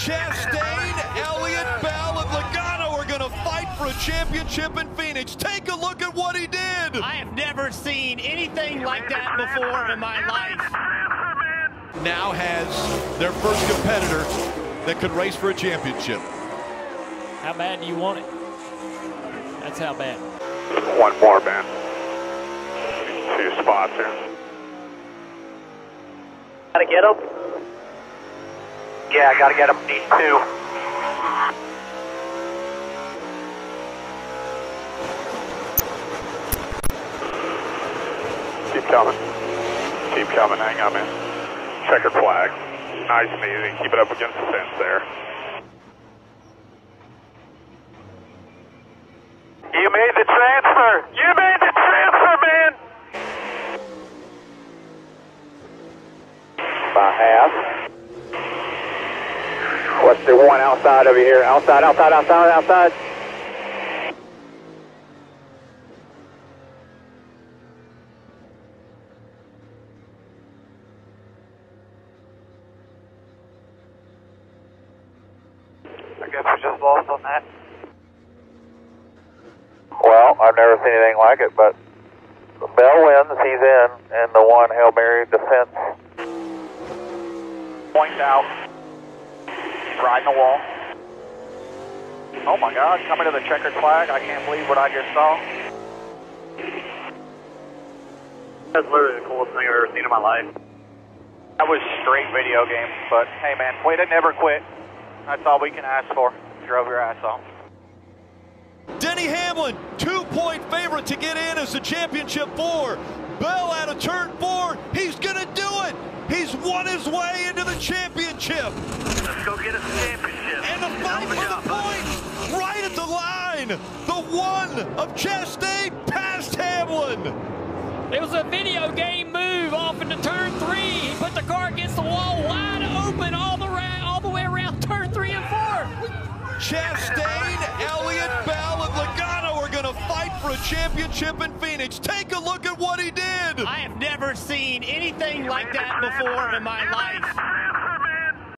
Chastain, Elliott, Bell, and Logano are going to fight for a championship in Phoenix. Take a look at what he did. I have never seen anything like that before in my life. Now has their first competitor that could race for a championship. How bad do you want it? That's how bad. One more, man. Two spots here. Gotta get him? Yeah, I gotta get him. Need two. Keep coming. Keep coming. Hang on, man. Checkered flag. Nice and easy. Keep it up against the fence there. You made the transfer! You made the transfer, man! By half. Let's do one outside over here. Outside, outside, outside, outside. I guess we just lost on that. Well, I've never seen anything like it, but Bell wins, he's in, and the one Hail Mary defense. Point out. He's riding the wall. Oh my god, coming to the checkered flag. I can't believe what I just saw. That's literally the coolest thing I've ever seen in my life. That was straight video game, but hey man, way to never quit. That's all we can ask for. Drove your ass off. Denny Hamlin, two-point favorite to get in as the championship four. Bell out of turn four. He's going to do it. He's won his way into the championship. Let's go get a championship. And the fight for the points right at the line. The one of Chastain past Hamlin. It was a video game move off into turn three. He put the car against the wall wide open all the, ra- all the way around turn three and four. Chastain, Elliott, a championship in Phoenix. Take a look at what he did. I have never seen anything like that before in my life.